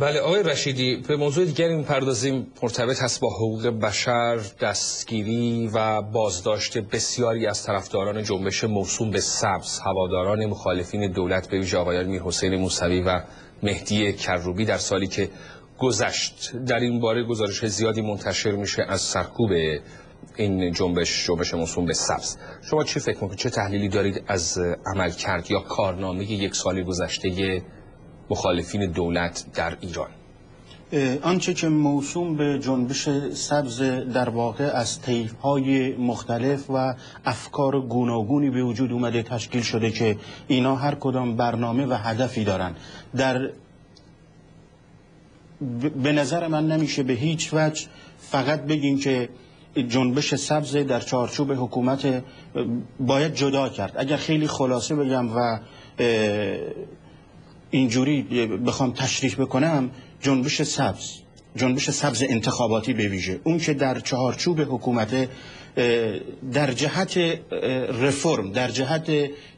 بله آقای رشیدی به موضوع دیگری می‌پردازیم مرتبط هست با حقوق بشر دستگیری و بازداشت بسیاری از طرفداران جنبش موسوم به سبز. هواداران مخالفین دولت به ویژه آقایان میر حسین موسوی و مهدی کروبی در سالی که گذشت. در این باره گزارش زیادی منتشر میشه از سرکوب این جنبش جنبش موسوم به سبز. شما چه فکر می‌کنید؟ چه تحلیلی دارید از عمل کرد یا کارنامه یک سال گذشته مخالفین دولت در ایران. آنچه که موسوم به جنبش سبز در واقع از طیف های مختلف و افکار گوناگونی به وجود اومده تشکیل شده که اینا هر کدام برنامه و هدفی دارن. در به نظر من نمیشه به هیچ وجه فقط بگیم که جنبش سبز در چارچوب حکومت باید جدا کرد. اگر خیلی خلاصه بگم و اینجوری بخوام تشریح بکنم جنبش سبز جنبش سبز انتخاباتی به ویژه. اون که در چهارچوب حکومت در جهت رفرم در جهت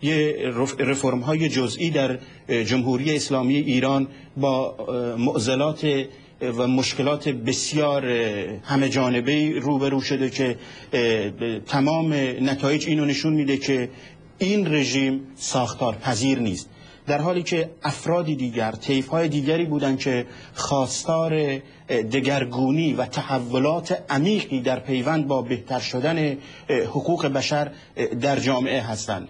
یه رفرم های جزئی در جمهوری اسلامی ایران با معضلات و مشکلات بسیار همه جانبه روبرو شده که تمام نتایج اینو نشون میده که این رژیم ساختار پذیر نیست. در حالی که افرادی دیگر طیف های دیگری بودند که خواستار دگرگونی و تحولات عمیقی در پیوند با بهتر شدن حقوق بشر در جامعه هستند.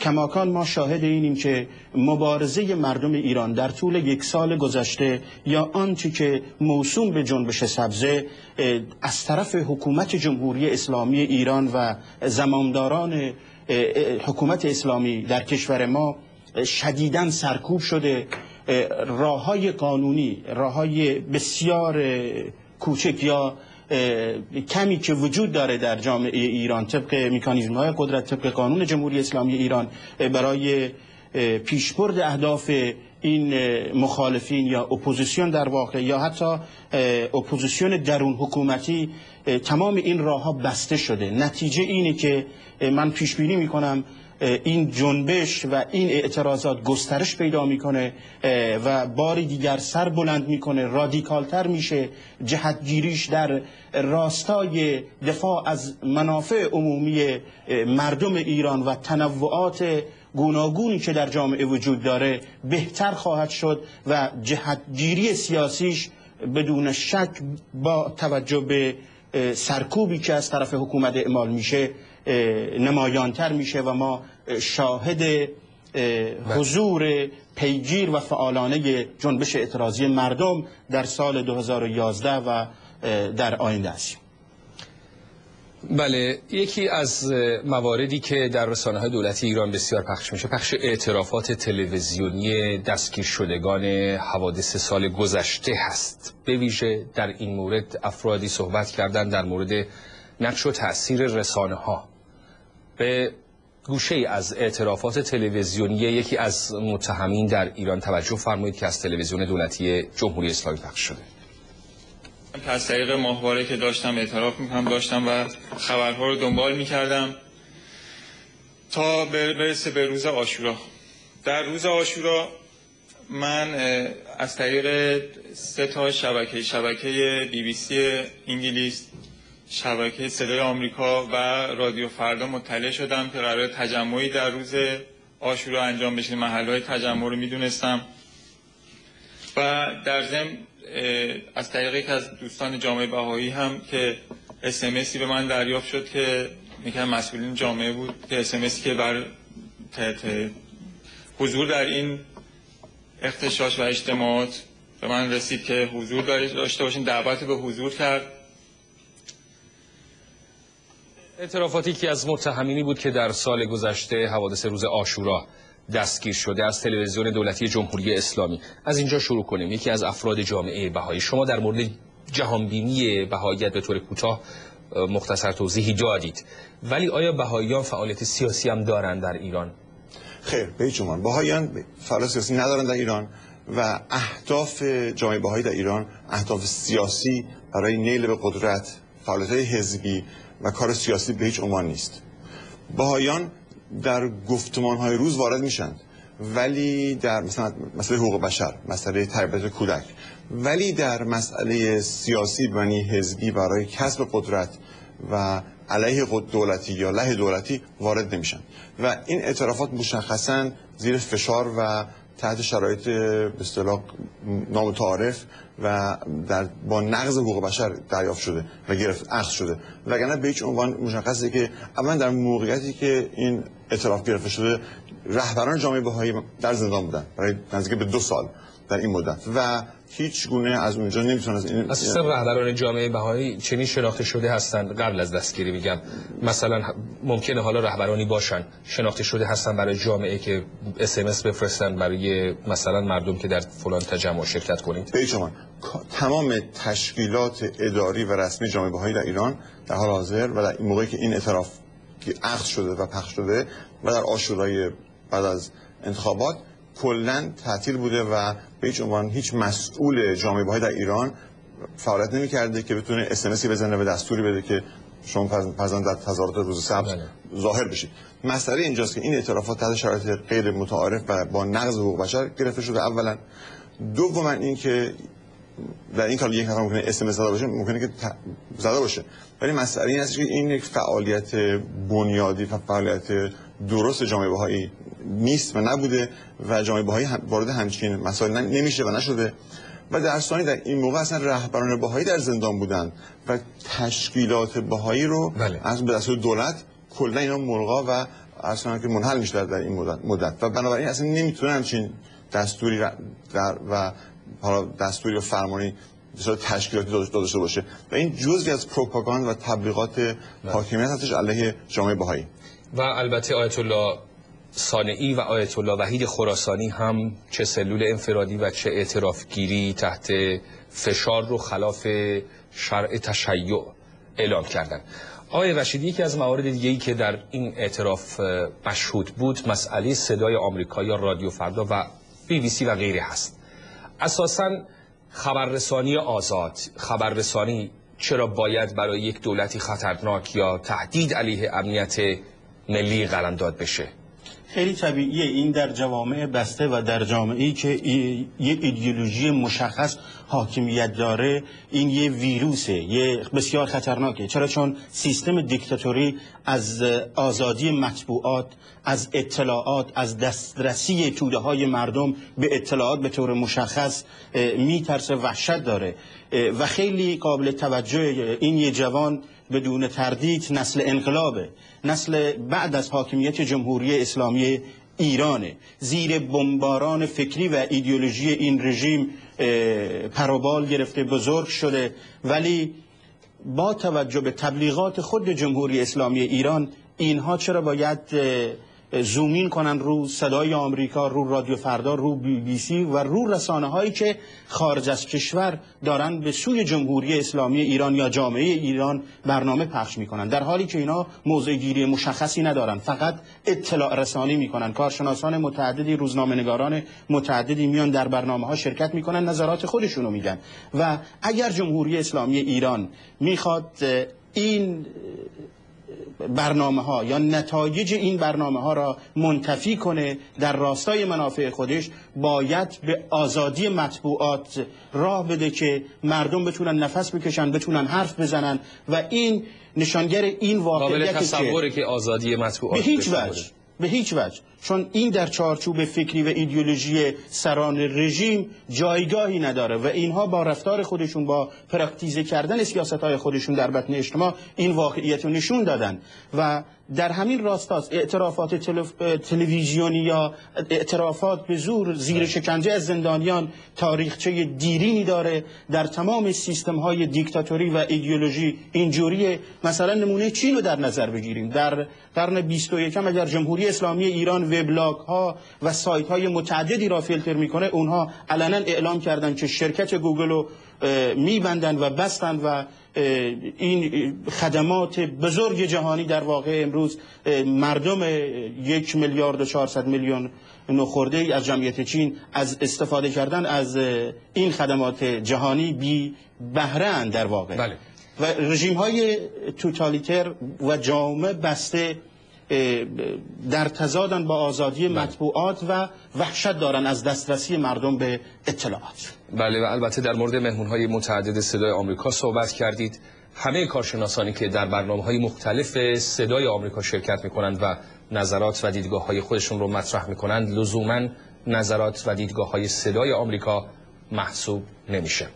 کماکان ما شاهد اینیم که مبارزه مردم ایران در طول یک سال گذشته یا آنچه که موسوم به جنبش سبزه از طرف حکومت جمهوری اسلامی ایران و زمامداران حکومت اسلامی در کشور ما شدیداً سرکوب شده راه های قانونی راه های بسیار کوچک یا کمی که وجود داره در جامعه ایران طبق میکانیزم های قدرت طبق قانون جمهوری اسلامی ایران برای پیشبرد اهداف این مخالفین یا اپوزیسیون در واقع یا حتی اپوزیسیون درون حکومتی تمام این راه ها بسته شده. نتیجه اینه که من پیش بینی می‌کنم این جنبش و این اعتراضات گسترش پیدا می‌کنه و باری دیگر سر بلند می‌کنه رادیکالتر میشه. جهتگیریش در راستای دفاع از منافع عمومی مردم ایران و تنوعات گوناگونی که در جامعه وجود داره بهتر خواهد شد و جهتگیری سیاسیش بدون شک با توجه به سرکوبی که از طرف حکومت اعمال میشه نمایانتر میشه و ما شاهد حضور پیگیر و فعالانه جنبش اعتراضی مردم در سال 2011 و در آینده هستیم بله یکی از مواردی که در رسانه های دولتی ایران بسیار پخش میشه پخش اعترافات تلویزیونی دستگیر شدگان حوادث سال گذشته هست. به ویژه در این مورد افرادی صحبت کردن در مورد نقش و تاثیر رسانه ها به گوشه از اعترافات تلویزیونی یکی از متهمین در ایران توجه فرمایید که از تلویزیون دولتی جمهوری اسلامی پخش شده. از طریق ماهواره که داشتم اعتراف می‌کنم داشتم و خبرها رو دنبال می‌کردم تا برسه به روز آشورا در روز آشورا من از طریق سه تا شبکه شبکه بی بی سی انگلیس شبکه صدای آمریکا و رادیو فردا مطلع شدم که قرار تجمعی در روز آشورا انجام بشه. محل های تجمع رو می‌دونستم. و در ضمن از طریق از دوستان جامعه بهایی هم که اسمسی به من دریافت شد که یکی مسئولین جامعه بود که اسمسی که بر حضور در این اختشاش و اجتماعات به من رسید که حضور داشته باشین دعوت به حضور کرد. اعترافاتی که از متهمینی بود که در سال گذشته حوادث روز آشورا دستگیر شده از تلویزیون دولتی جمهوری اسلامی. از اینجا شروع کنیم. یکی از افراد جامعه بهایی. شما در مورد جهانبینی بهاییت به طور کوتاه مختصر توضیحی دادید. ولی آیا بهاییان فعالیت سیاسی هم دارند در ایران؟ خیر به هیچ بهاییان فعالیت سیاسی ندارند در ایران و اهداف جامعه بهایی در ایران اهداف سیاسی برای نیل به قدرت فعالیت حزبی و کار سیاسی به هیچ عنوان نیست. بهایان در گفتمان های روز وارد میشن. ولی در مثلا مسئله حقوق بشر مسئله تربیت کودک ولی در مسئله سیاسی بنی حزبی برای کسب قدرت و علیه دولتی یا له دولتی وارد نمیشن. و این اعترافات مشخصا زیر فشار و تحت شرایط به اصطلاح نامتعارف و در با نقض حقوق بشر دریافت شده و گرفت اخذ شده. وگرنه به هیچ عنوان مشخصه که اولا در موقعیتی که این اعتراف گرفته شده رهبران جامعه بهایی در زندان بودن برای نزدیک به دو سال در این مدت. و هیچ گونه از اونجا نمی‌تونه از این اساسا رهبران جامعه بهایی چنین شناخته شده هستند. قبل از دستگیری میگم. مثلا ممکنه حالا رهبرانی باشن. شناخته شده هستن برای جامعه که اس بفرستن برای مثلا مردم که در فلان تجمع شرکت کنید به شما تمام تشکیلات اداری و رسمی جامعه بهایی در ایران در حال حاضر و در این موقعی که این اعتراف که عقد شده و پخش شده و در آشورای بعد از انتخابات کلا تعطیل بوده و به هیچ عنوان هیچ مسئول جامعه بهایی در ایران فعالیت نمی‌کرده که بتونه اس بزنه و دستوری بده که شما فرزند در تظاهرات روز سبز بله. ظاهر بشید. مسئله اینجاست که این اعترافات تحت شرایط غیر متعارف و با نقض حقوق بشر گرفته شده. اولا دوما این که در این کار یک نفر ممکنه اسم زده باشه ممکنه که زده باشه. ولی مسئله این است که این یک فعالیت بنیادی و فعالیت درست جامعه بهایی نیست و نبوده و جامعه بهایی هم وارد همچین مسائل نمیشه و نشده. و در ثانی در این موقع اصلا رهبران بهایی در زندان بودن و تشکیلات بهایی رو بله. از به دستور دولت کلا اینا ملغا و اصلا که منحل میشه در این مدت, مدت. و بنابراین اصلا نمی‌تونه همچین دستوری در و حالا دستوری و فرمانی صورت تشکیلاتی شده باشه. و این جزئی از پروپاگاند و تبلیغات حاکمیت هستش علیه جامعه بهایی. و البته آیت الله صانعی و آیت الله وحید خراسانی هم چه سلول انفرادی و چه اعتراف گیری تحت فشار رو خلاف شرع تشیع اعلام کردن آقای رشیدی یکی از موارد دیگه که در این اعتراف مشهود بود مسئله صدای آمریکا یا رادیو فردا و بی بی سی و غیره هست. اساسا خبررسانی آزاد خبررسانی چرا باید برای یک دولتی خطرناک یا تهدید علیه امنیت ملی قلمداد بشه؟ خیلی طبیعیه این در جوامع بسته و در جامعه ای که یه ایدئولوژی مشخص حاکمیت داره این یه ویروسه یه بسیار خطرناکه. چرا؟ چون سیستم دیکتاتوری از آزادی مطبوعات از اطلاعات از دسترسی توده های مردم به اطلاعات به طور مشخص میترسه وحشت داره. و خیلی قابل توجه این یه جوان بدون تردید نسل انقلابه. نسل بعد از حاکمیت جمهوری اسلامی ایرانه. زیر بمباران فکری و ایدئولوژی این رژیم پروبال گرفته بزرگ شده. ولی با توجه به تبلیغات خود جمهوری اسلامی ایران اینها چرا باید زومین کنن رو صدای آمریکا رو رادیو فردا رو بی بی سی و رو رسانه هایی که خارج از کشور دارن به سوی جمهوری اسلامی ایران یا جامعه ایران برنامه پخش می‌کنن. در حالی که اینا موضع گیری مشخصی ندارن فقط اطلاع رسانی می‌کنن. کارشناسان متعددی روزنامه متعددی میان در برنامه ها شرکت می‌کنن نظرات خودشونو میگن. و اگر جمهوری اسلامی ایران می‌خواد این برنامه ها یا نتایج این برنامه ها را منتفی کنه در راستای منافع خودش باید به آزادی مطبوعات راه بده که مردم بتونن نفس بکشن بتونن حرف بزنن و این نشانگر این قابل واقعیت که تصوره که آزادی مطبوعات به هیچ وجه. به هیچ وجه. چون این در چارچوب فکری و ایدئولوژی سران رژیم جایگاهی نداره و اینها با رفتار خودشون با پراکتیزه کردن سیاست های خودشون در بطن اجتماع این واقعیت رو نشون دادن. و در همین راستاست اعترافات تلف... تلویزیونی یا اعترافات به زور زیر شکنجه از زندانیان تاریخچه دیرینی داره. در تمام سیستم های دیکتاتوری و ایدئولوژی اینجوریه. مثلا نمونه چین رو در نظر بگیریم. در قرن 21 اگر جمهوری اسلامی ایران وبلاگ ها و سایت های متعددی را فیلتر می‌کنه اونها علنا اعلام کردن که شرکت گوگل رو میبندن و بستن و این خدمات بزرگ جهانی در واقع امروز مردم یک میلیارد و 400 میلیون نخورده ای از جمعیت چین از استفاده کردن از این خدمات جهانی بی بهره در واقع بله. و رژیم های توتالیتر و جامعه بسته در تضادن با آزادی مطبوعات و وحشت دارن از دسترسی مردم به اطلاعات. بله و البته در مورد مهمونهای متعدد صدای آمریکا صحبت کردید. همه کارشناسانی که در برنامه های مختلف صدای آمریکا شرکت می کنند و نظرات و دیدگاه های خودشون رو مطرح می کنند لزوما نظرات و دیدگاه های صدای آمریکا محسوب نمیشه.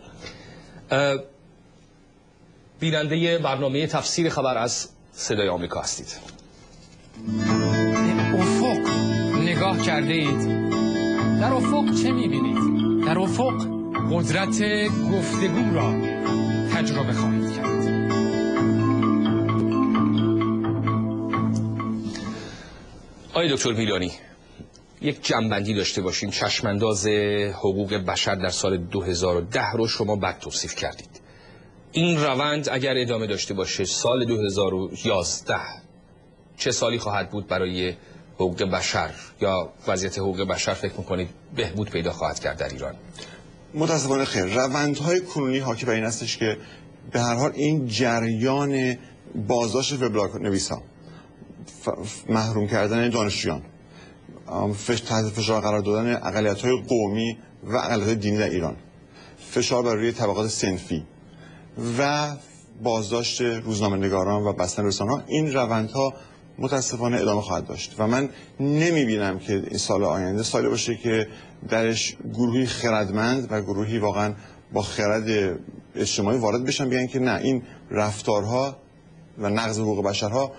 بیننده برنامه تفسیر خبر از صدای آمریکا هستید. نگاه کرده اید در افق چه می‌بینید؟ در افق قدرت گفتگو را تجربه خواهید کرد. آقای دکتر میلانی یک جنبندی داشته باشیم چشمانداز حقوق بشر در سال 2010 رو شما بد توصیف کردید. این روند اگر ادامه داشته باشه سال 2011 چه سالی خواهد بود برای حقوق بشر یا وضعیت حقوق بشر فکر می‌کنید بهبود پیدا خواهد کرد در ایران؟ متاسفانه خیر. روندهای کنونی حاکی بر این هستش که به هر حال این جریان بازداشت وبلاگ نویسا محروم کردن دانشجویان تحت فشار قرار دادن اقلیت های قومی و اقلیت دینی در ایران فشار بر روی طبقات سنفی و بازداشت روزنامه نگاران و بستن رسانه این روندها متاسفانه ادامه خواهد داشت. و من نمی بینم که این سال آینده سالی باشه که درش گروهی خردمند و گروهی واقعا با خرد اجتماعی وارد بشن بیان که نه این رفتارها و نقض حقوق بشرها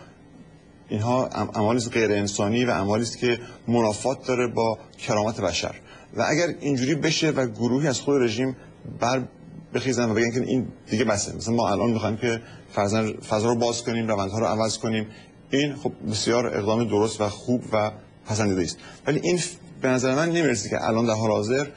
اینها اعمالی غیر انسانی و اعمالی است که منافات داره با کرامت بشر. و اگر اینجوری بشه و گروهی از خود رژیم بر بخیزن و بگن که این دیگه بسه مثلا ما الان می‌خوایم که فضا رو باز کنیم روندها رو عوض کنیم این خب بسیار اقدام درست و خوب و پسندیده است ولی این به نظر من نمی‌رسه که الان در حال حاضر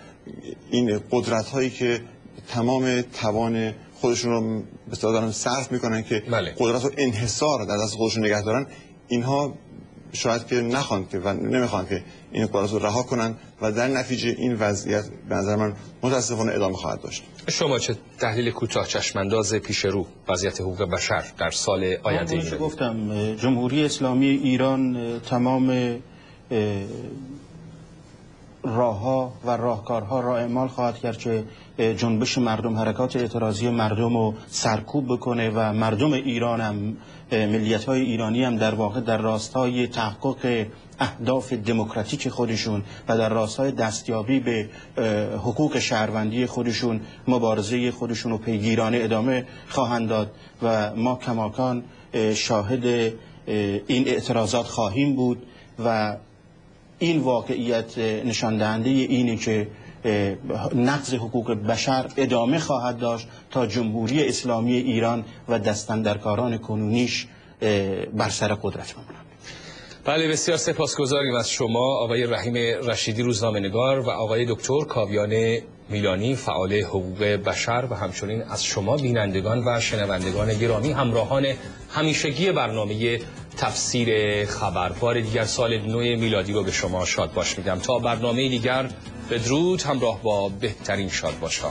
این قدرت هایی که تمام توان خودشون رو به دارن صرف می‌کنن که بله. قدرت و انحصار در دست خودشون نگه دارن اینها شاید که نخوان که و نمی‌خوان که این قدرت رو رها کنن و در نتیجه این وضعیت به نظر من متاسفانه ادامه خواهد داشت. شما چه تحلیل کوتاه چشمانداز پیش رو وضعیت حقوق بشر در سال آینده ایران گفتم؟ جمهوری اسلامی ایران تمام راهها و راهکارها را اعمال خواهد کرد که جنبش مردم حرکات اعتراضی مردم رو سرکوب بکنه و مردم ایران هم ملیت های ایرانی هم در واقع در راستای تحقق اهداف دموکراتیک خودشون و در راستای دستیابی به حقوق شهروندی خودشون مبارزه خودشون رو پیگیرانه ادامه خواهند داد و ما کماکان اه، شاهد اه، این اعتراضات خواهیم بود و این واقعیت نشان دهنده اینه که نقض حقوق بشر ادامه خواهد داشت تا جمهوری اسلامی ایران و دستندرکاران کنونیش بر سر قدرت بمانند. بله بسیار سپاسگزاریم از شما آقای رحیم رشیدی روزنامه نگار و آقای دکتر کاویان میلانی فعال حقوق بشر و همچنین از شما بینندگان و شنوندگان گرامی همراهان همیشگی برنامه تفسیر خبر. بار دیگر سال نو میلادی رو به شما شاد باش میدم تا برنامه دیگر بدرود همراه با بهترین شاد باشا